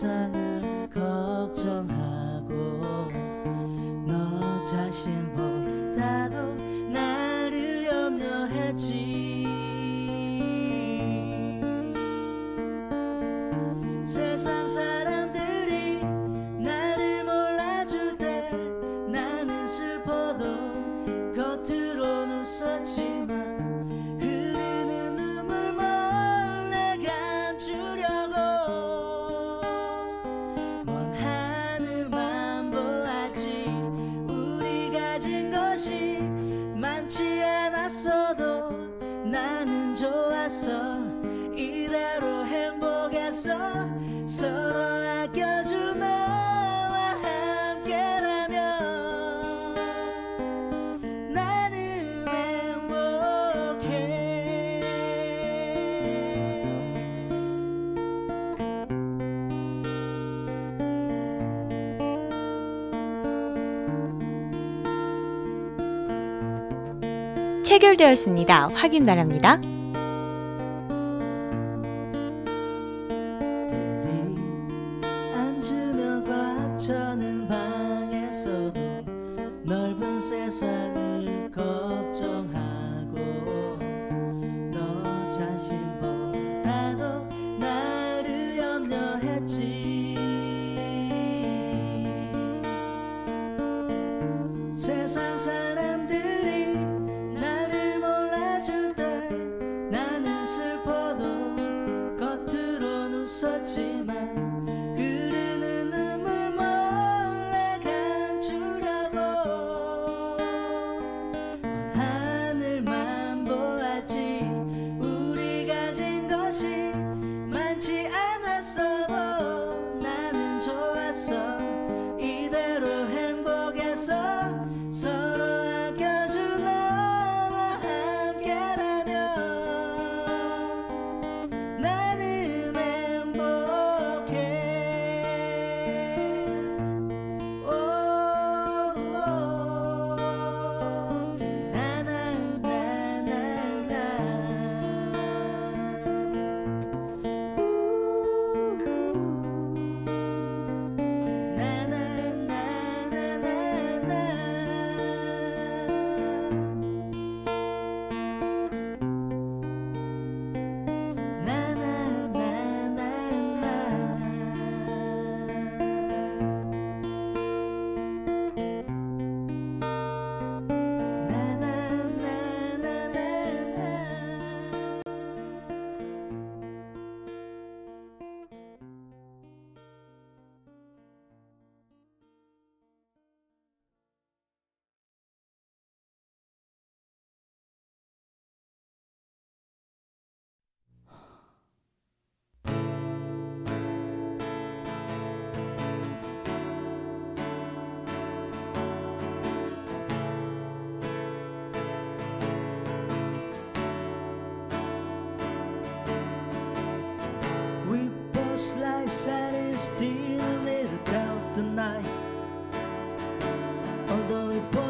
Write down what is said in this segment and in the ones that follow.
세상을 걱정하 체결되었습니다. 확인 바랍니다.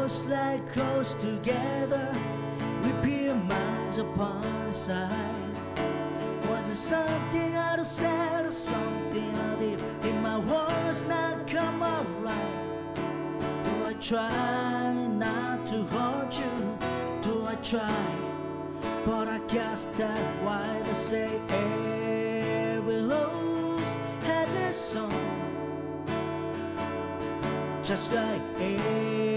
Both lie close together, we appear miles upon the side. Was it something out of sight or something out deep? Did my words not come out right? Do I try not to hurt you? Do I try? But I guess that why they say every rose has its song. Just like every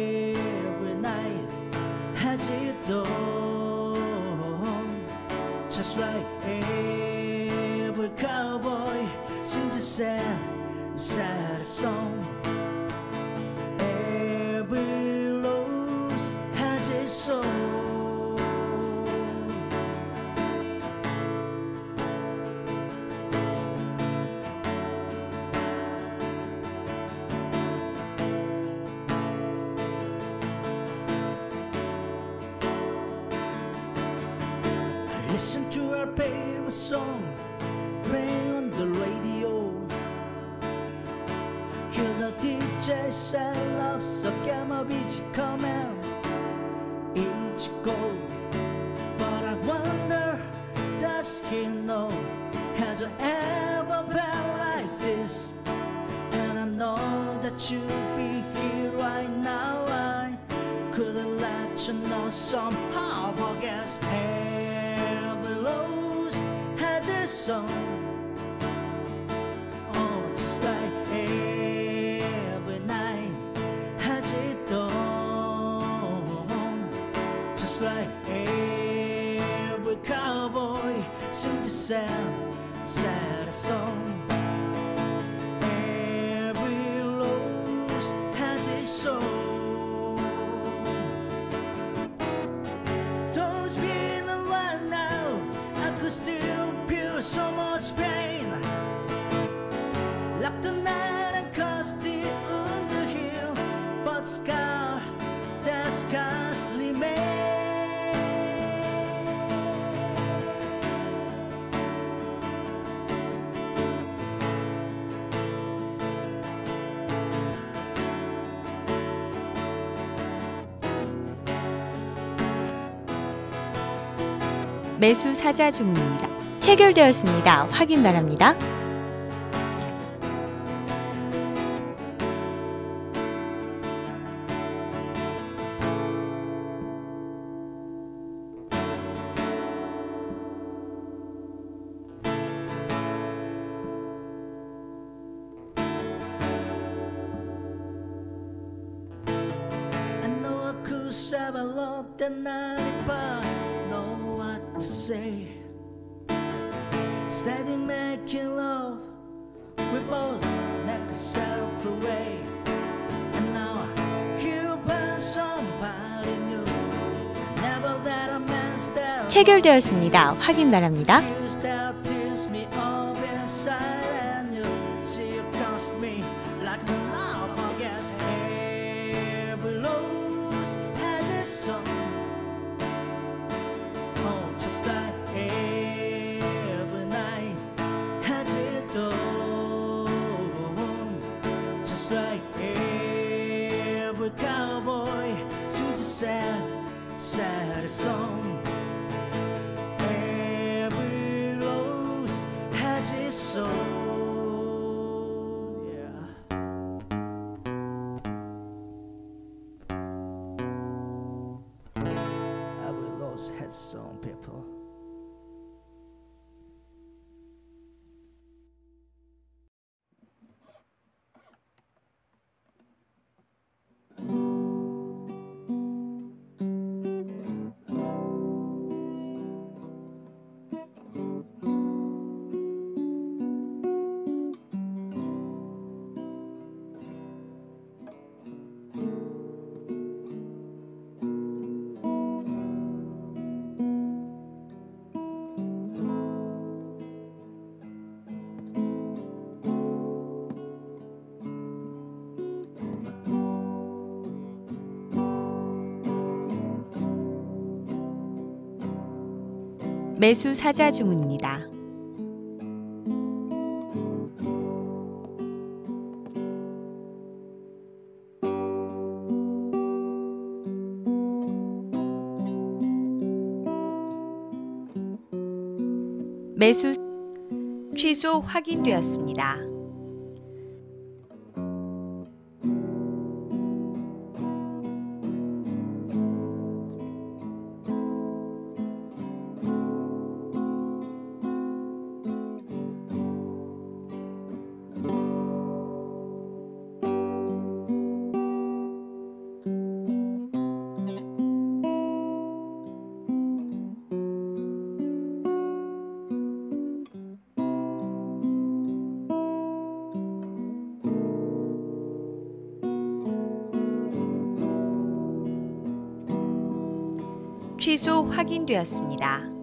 sad, sad song. Chase and love Sakama Beach come out each goal. But I wonder does he know? Has it ever felt like this? And I know that you'd be here right now. I couldn't let you know somehow I guess. Air blows has its sad, sad song. 매수 사자 중입니다. 체결되었습니다. 확인 바랍니다. 해결되었습니다. 확인 바랍니다. 매수 사자 중입니다. 매수 취소 확인되었습니다. 확인되었습니다.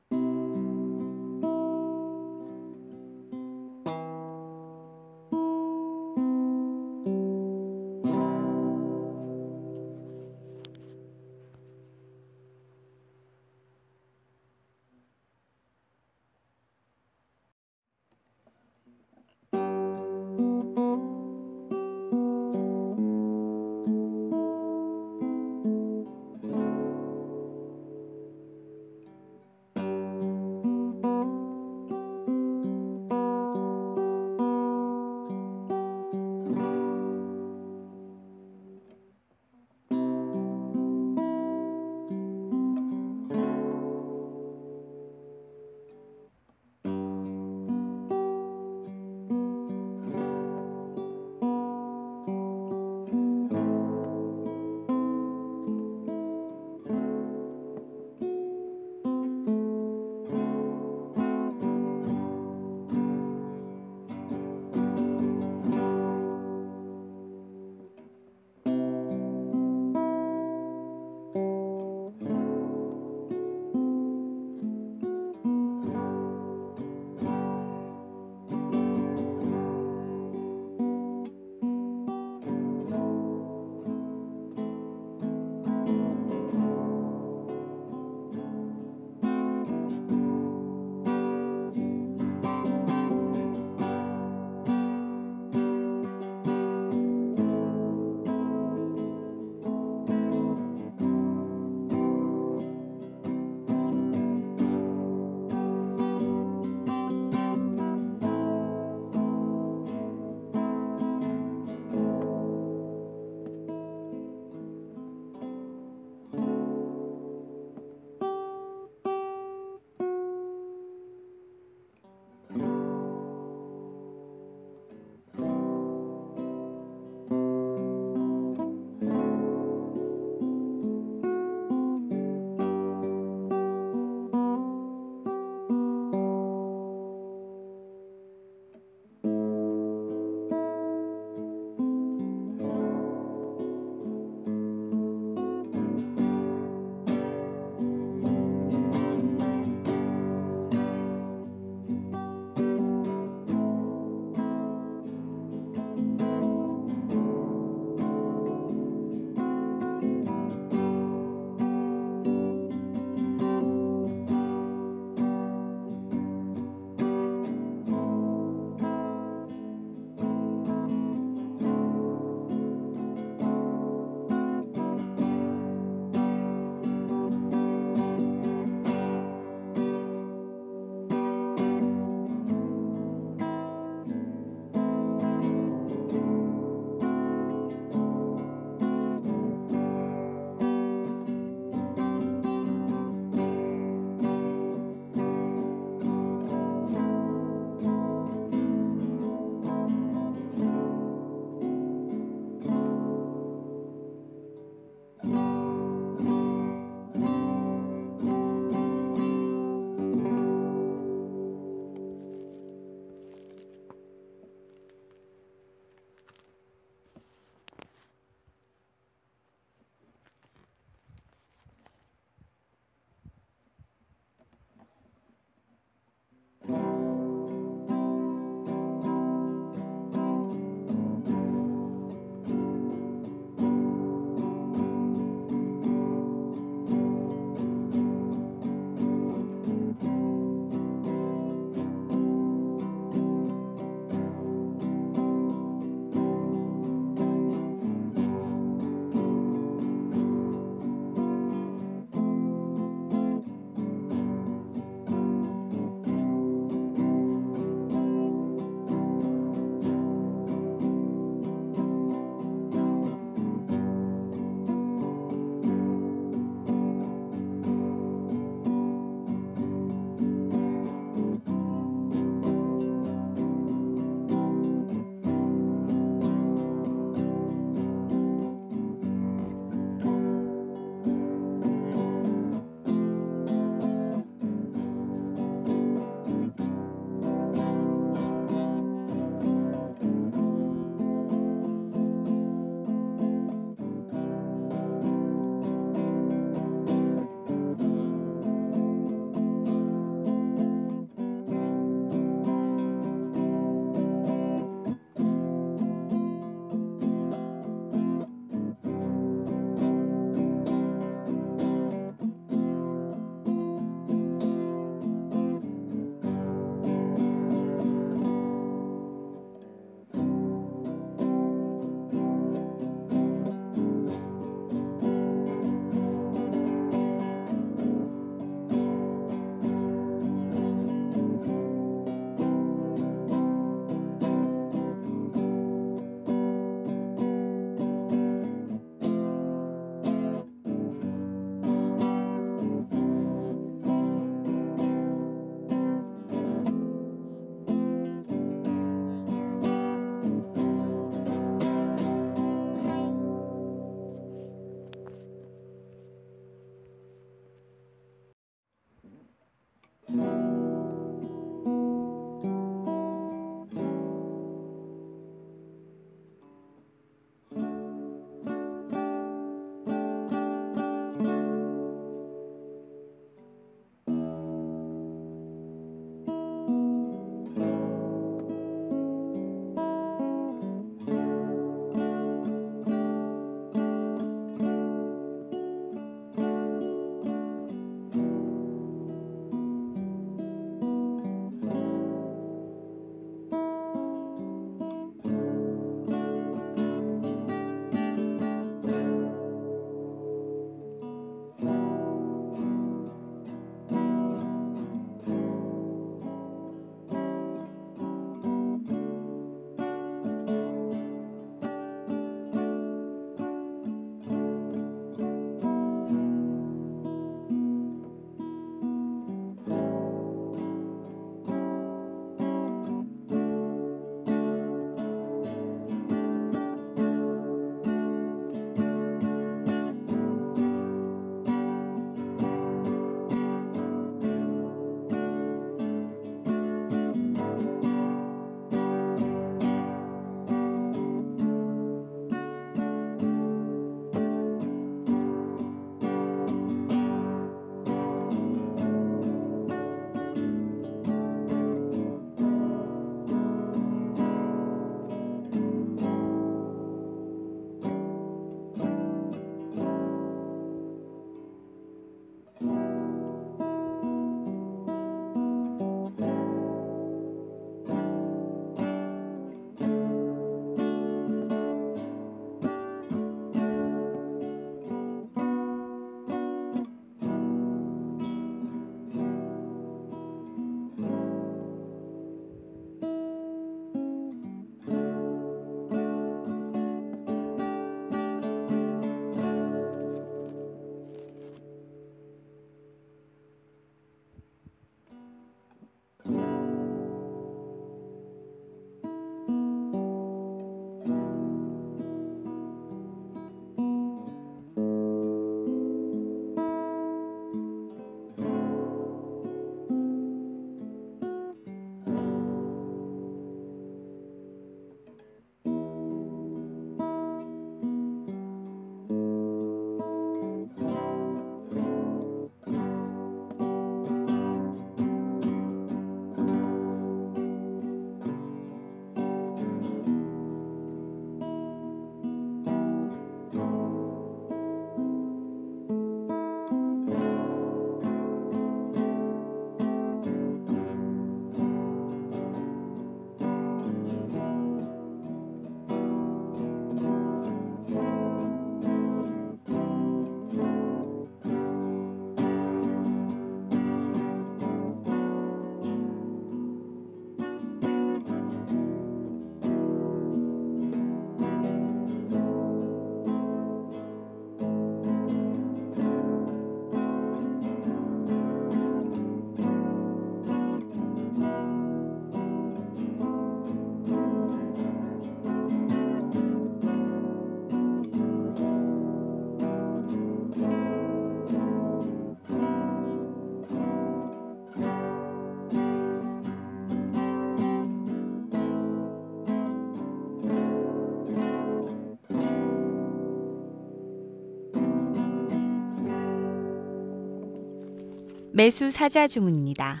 매수 사자 중입니다.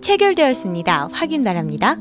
체결되었습니다. 확인 바랍니다.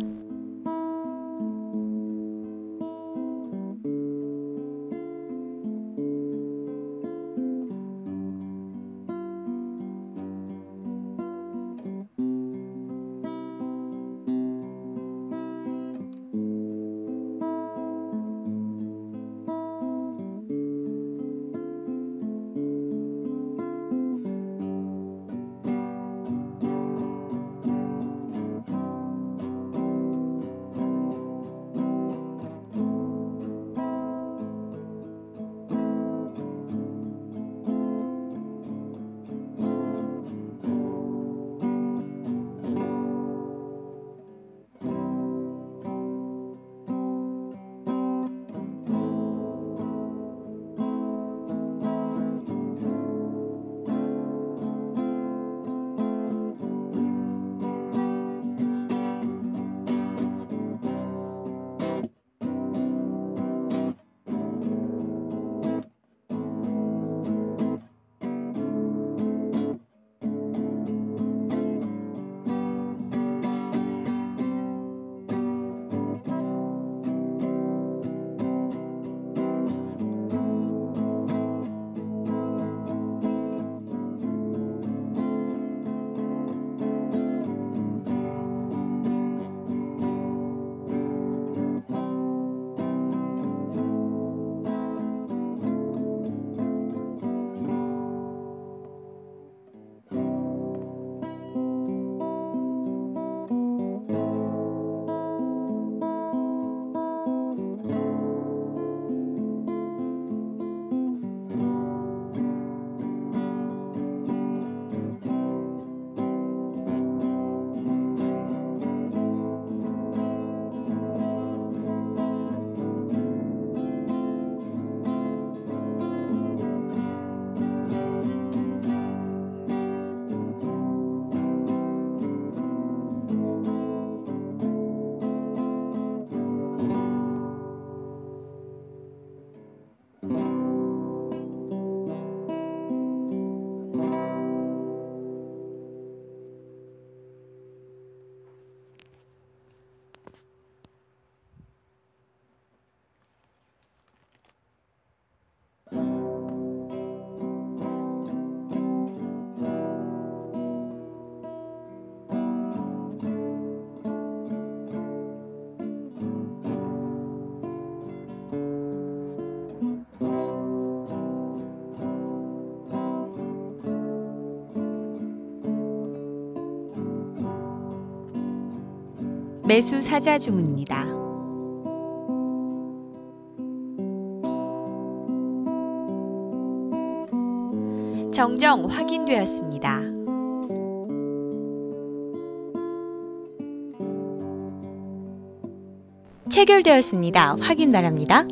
매수 사자 중입니다. 정정 확인되었습니다. 체결되었습니다. 확인 바랍니다.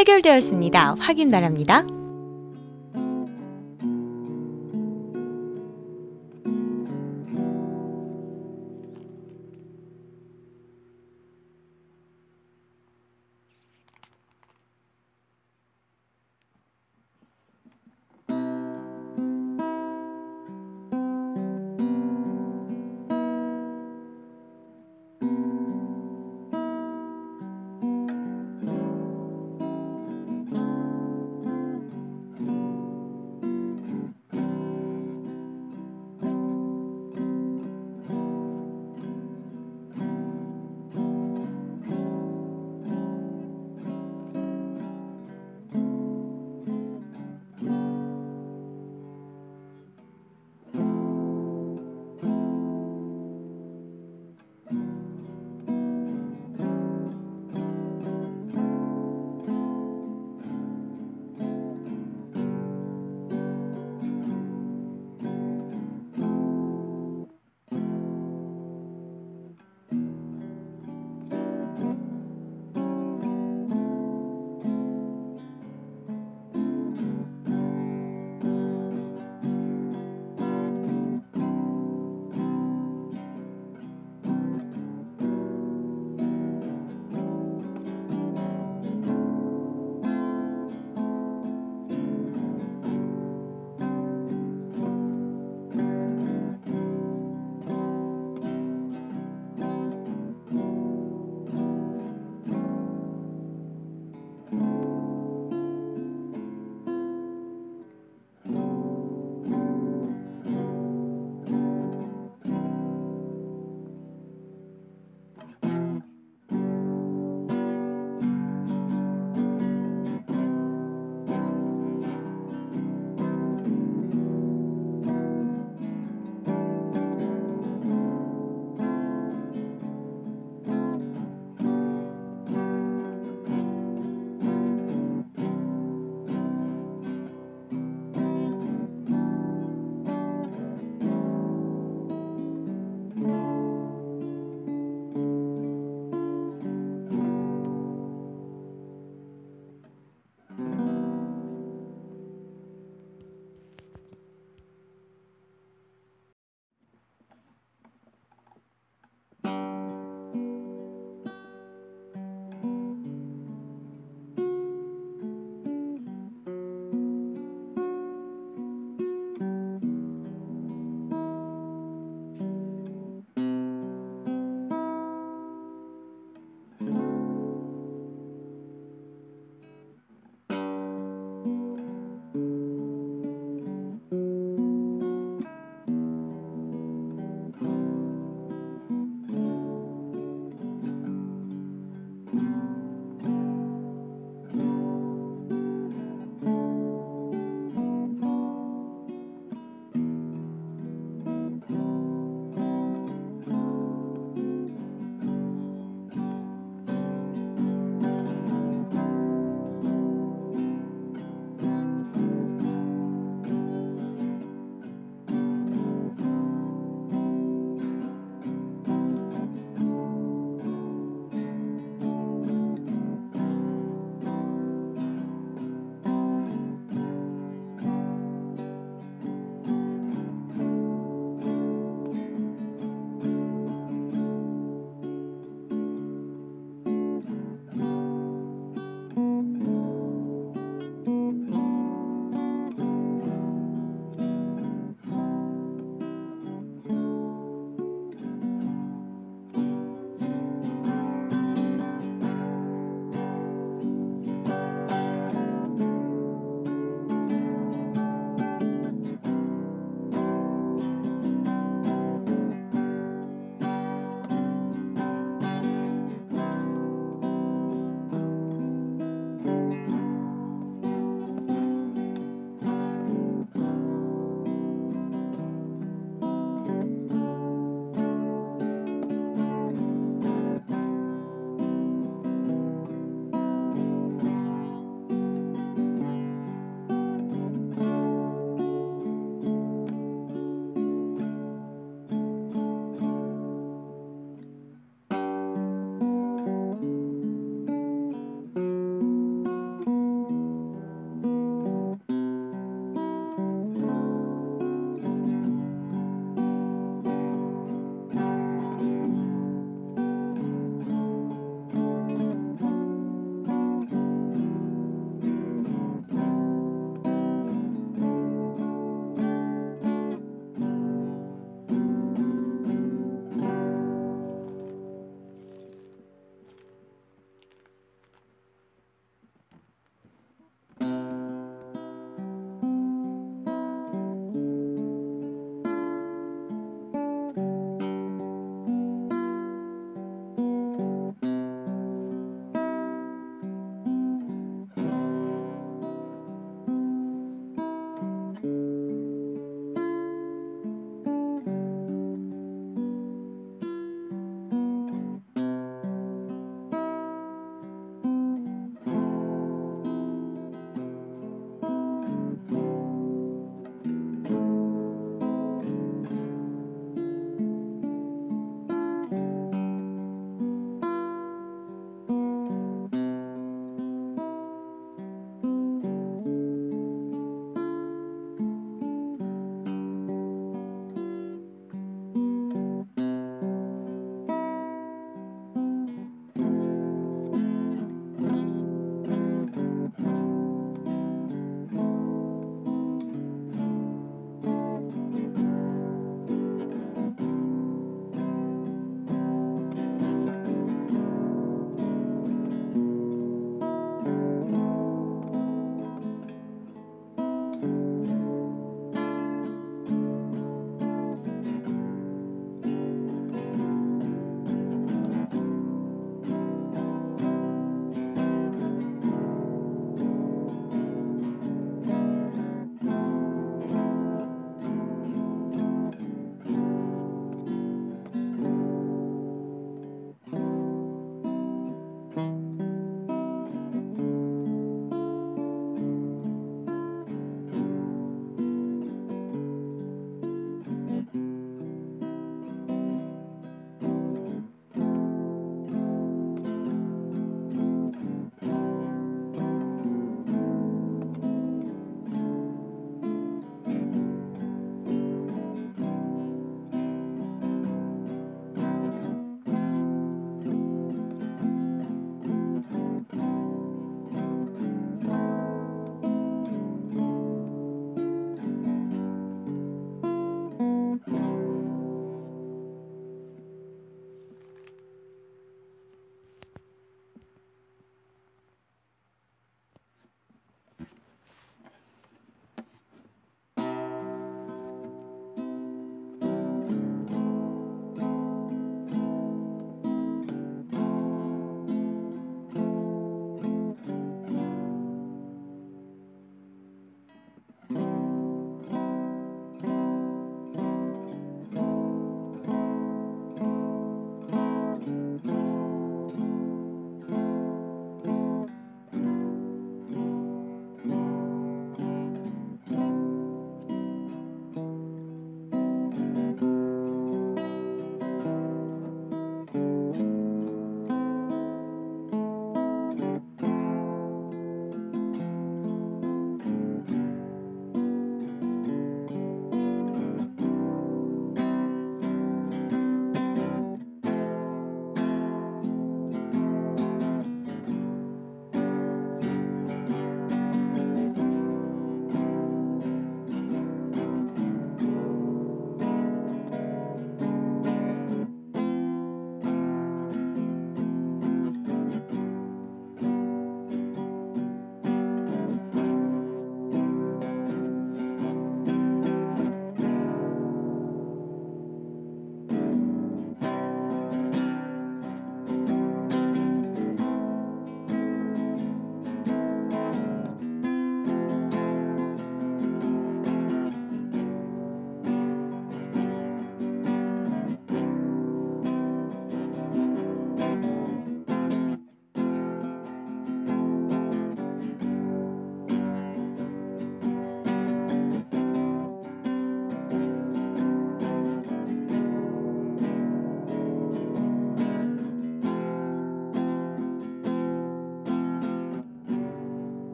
해결되었습니다. 확인 바랍니다.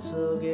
so good.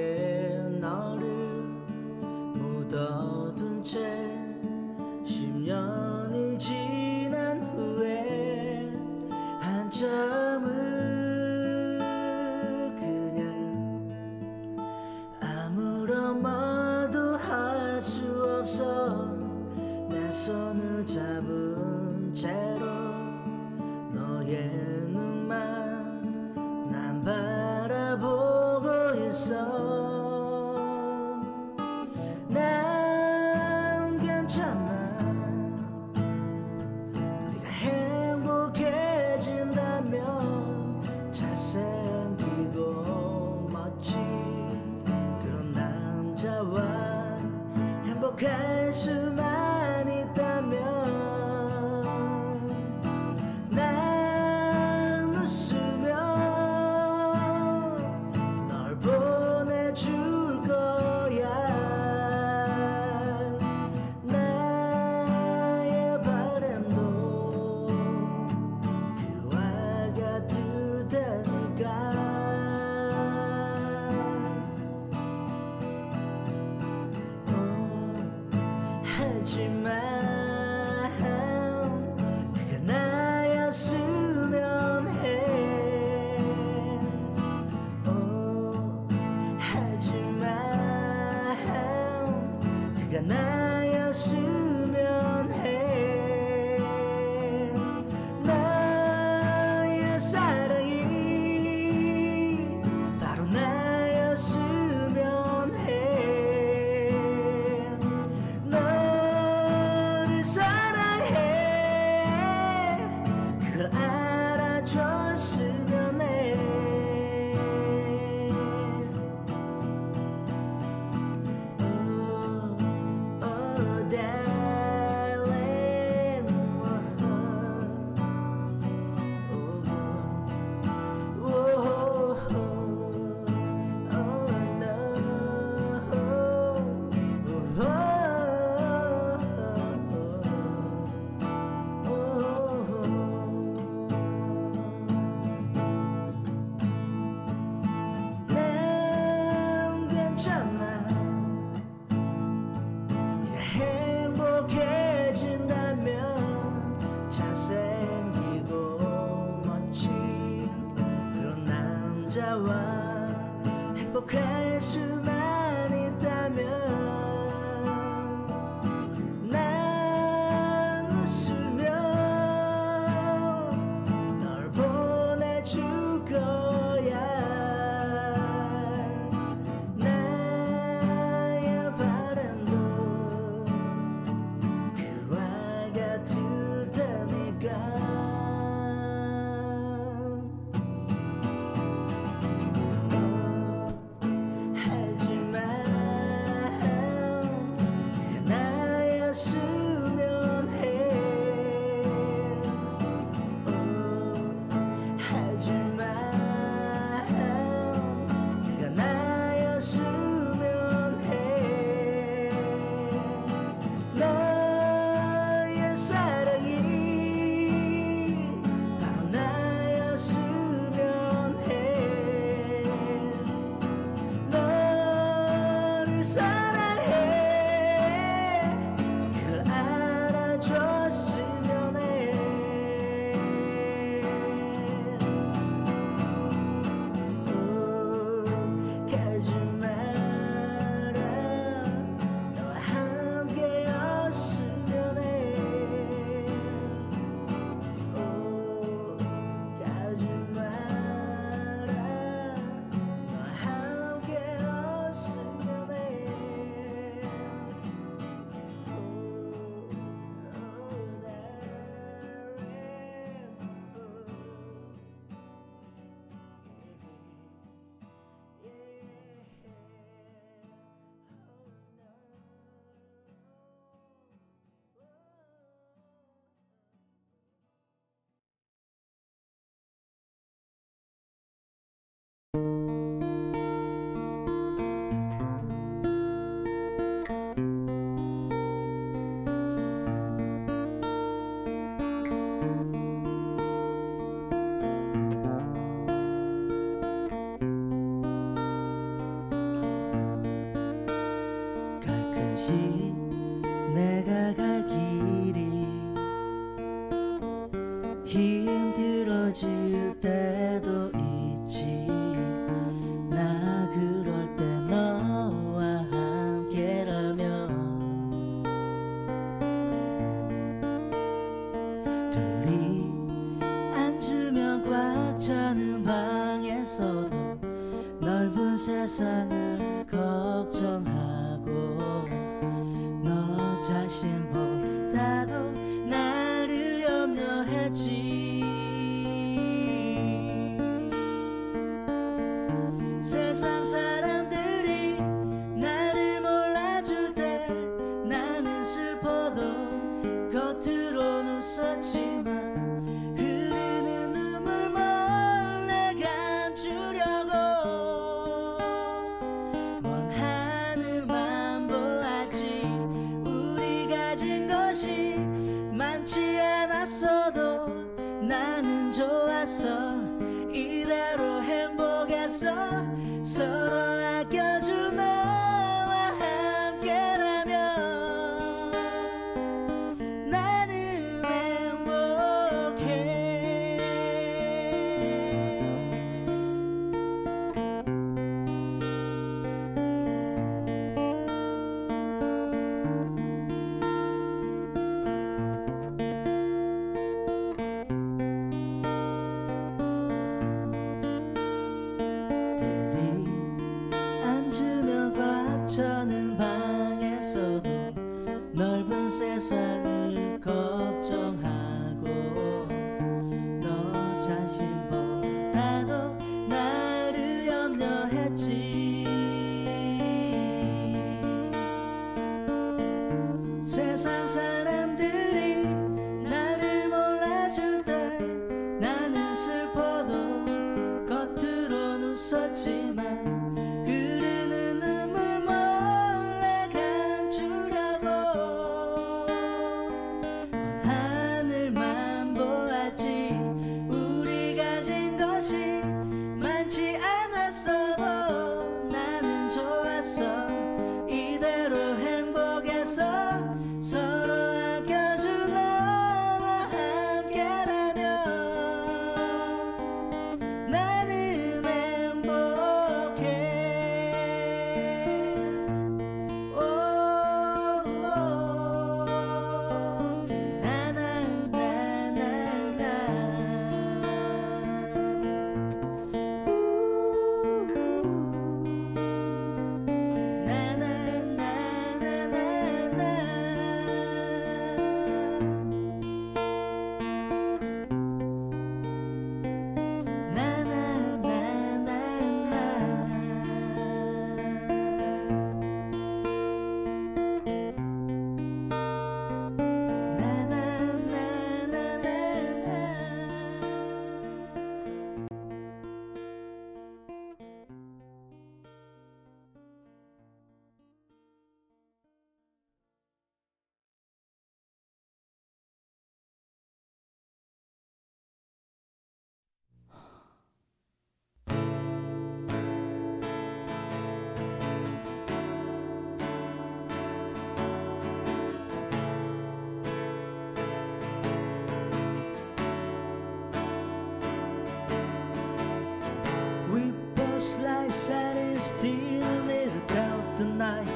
Still, it little doubt tonight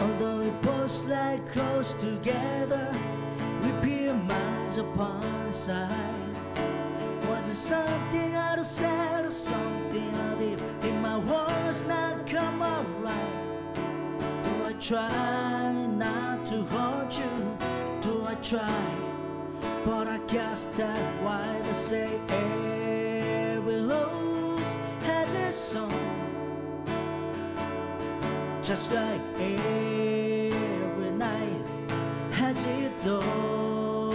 Although we push like close together We peer miles upon the side Was it something out of sight or something out deep Did my words not come out right? Do I try not to hurt you? Do I try? But I guess that's why they say hey song. Just like every night has it dawned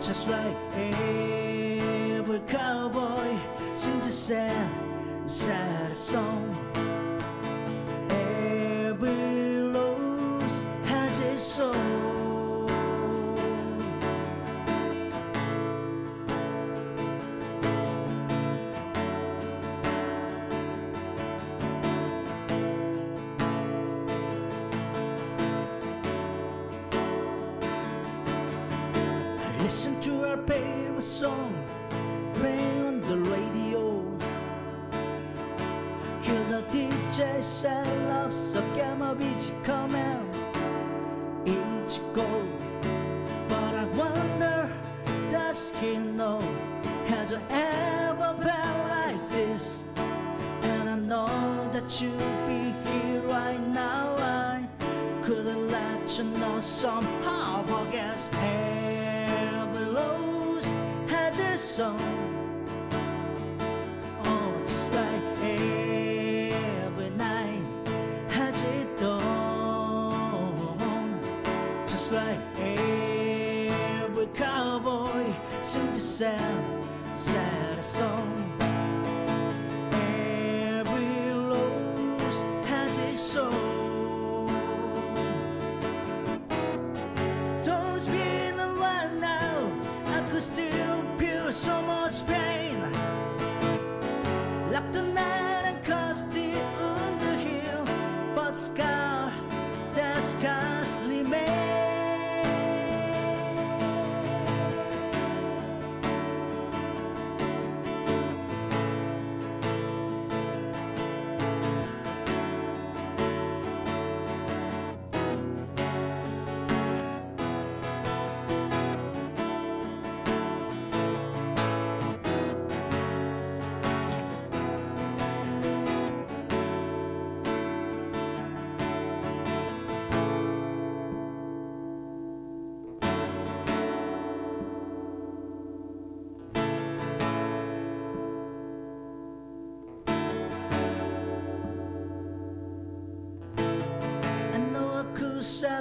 Just like every cowboy sings a sad, sad song. sad, sad song. Every rose has its song.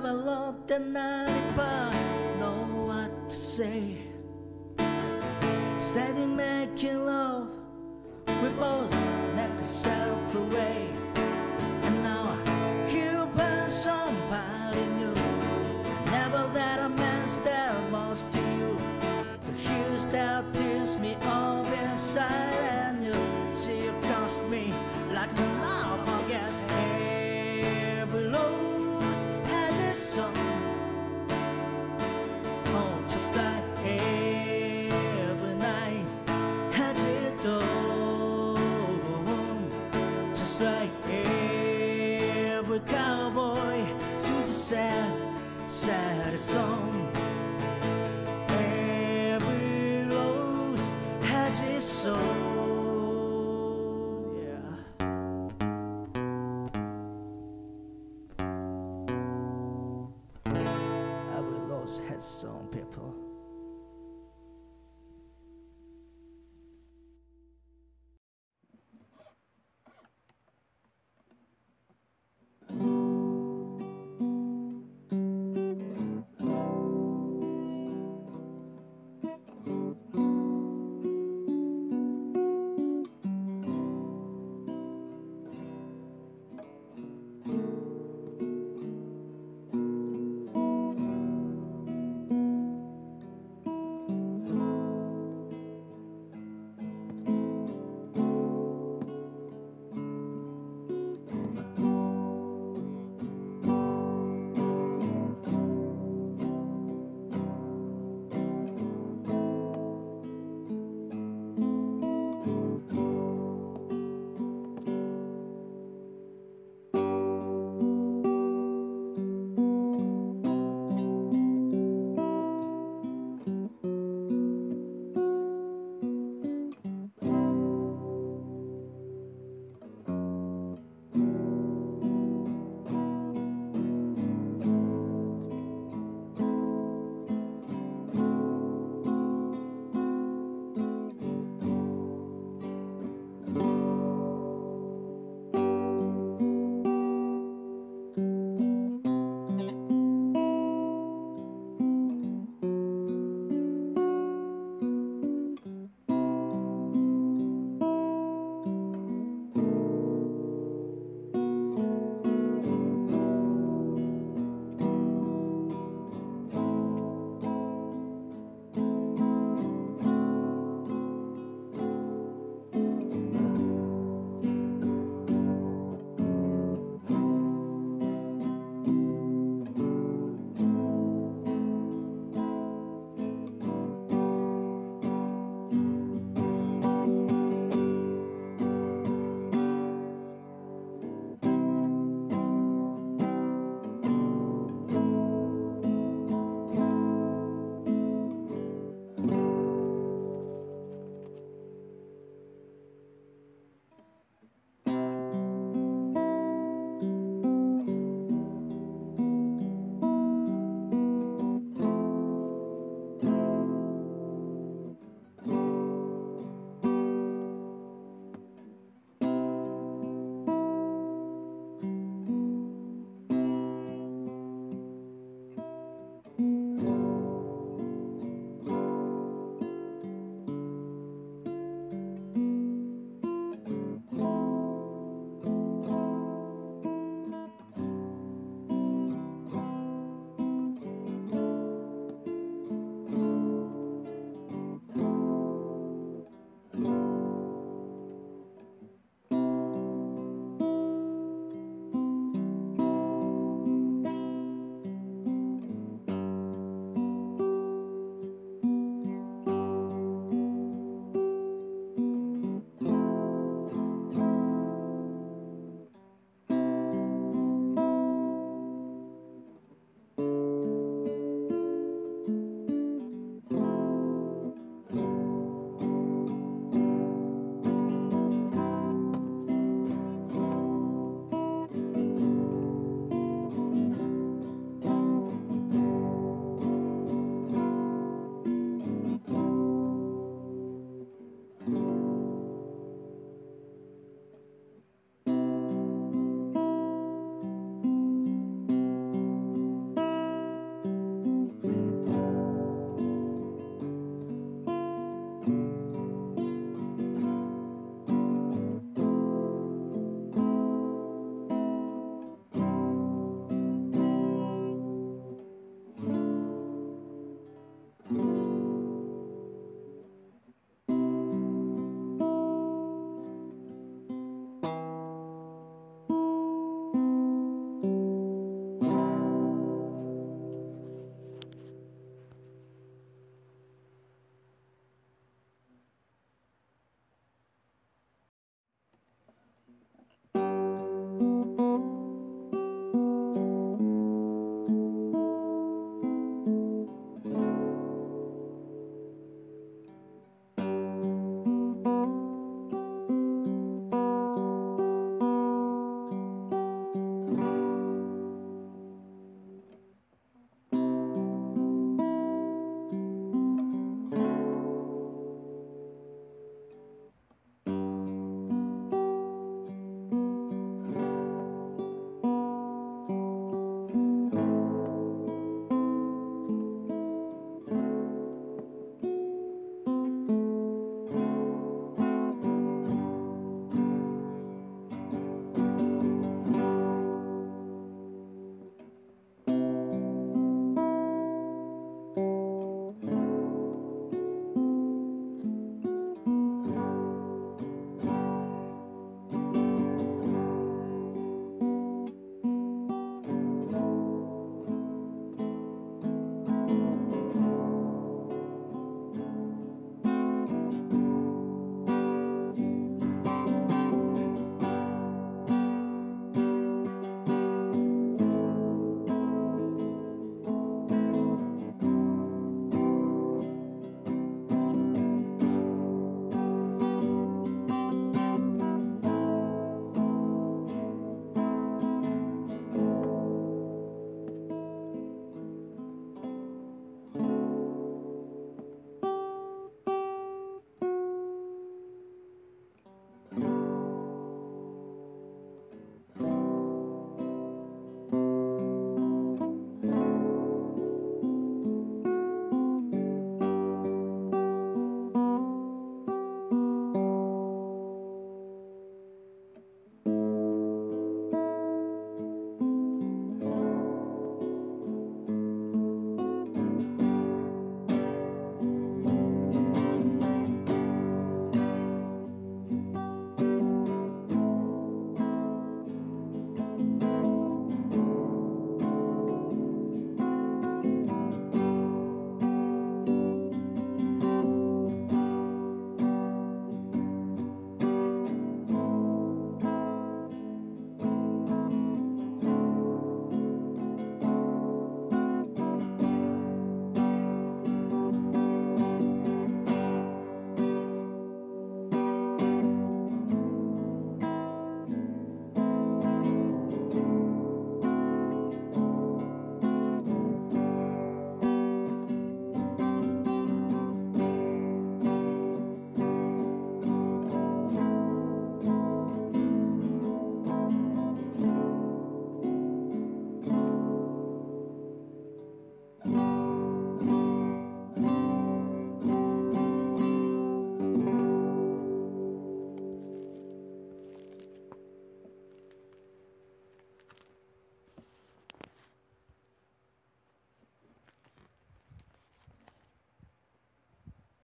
A lot that night, but